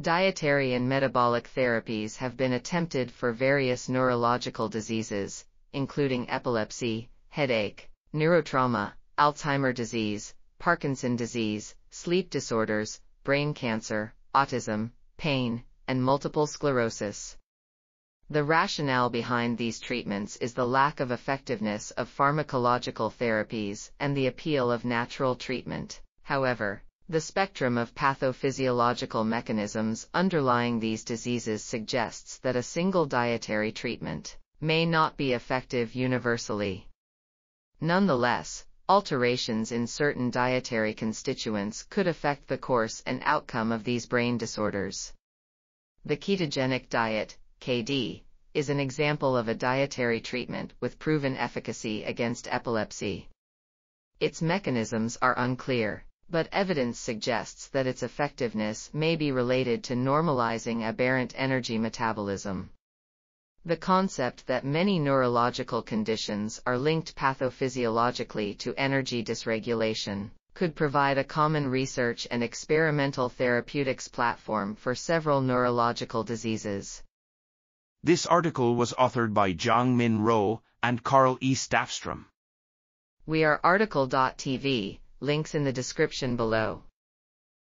Dietary and metabolic therapies have been attempted for various neurological diseases, including epilepsy, headache, neurotrauma, Alzheimer disease, Parkinson disease, sleep disorders, brain cancer, autism, pain, and multiple sclerosis. The rationale behind these treatments is the lack of effectiveness of pharmacological therapies and the appeal of natural treatment. However, the spectrum of pathophysiological mechanisms underlying these diseases suggests that a single dietary treatment may not be effective universally. Nonetheless, alterations in certain dietary constituents could affect the course and outcome of these brain disorders. The ketogenic diet, KD, is an example of a dietary treatment with proven efficacy against epilepsy. Its mechanisms are unclear, but evidence suggests that its effectiveness may be related to normalizing aberrant energy metabolism. The concept that many neurological conditions are linked pathophysiologically to energy dysregulation could provide a common research and experimental therapeutics platform for several neurological diseases. This article was authored by Jong Min Rho and Carl E. Stafstrom. We are RTCL.TV, links in the description below.